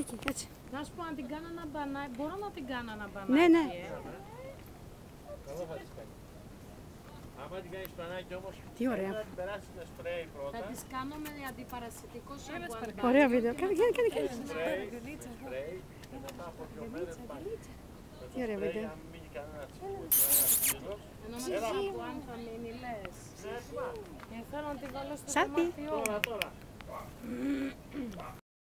Εκεί, έτσι. Να σου πω αν την κάνω ένα μπανάκι. Μπορώ να την κάνω ένα μπανάκι. Ναι, ναι. ε. Καλό θα τις κάνει. Άμα την κάνεις πανάκι όμως, Τι ωραία. Θα την περάσεις με σπρέι πρώτα. Θα πρώτα. τις κάνω με αντιπαρασιτικό σαμπουάν. Ωραία βίντεο. Κάνε, κάνε, κάνε. κάνε. Σπρέι, σπρέι και μετά αποτιωμένες πάνε. Τι ωραία βίντεο. Αν μείνει κανένας τσίπου, κανένας ξύλος, Ενώ μετά από αν θα μείνει λες. ναι, ε, θέλω να τη βάλω στο δωμάτιό μου. τώρα, τώρα.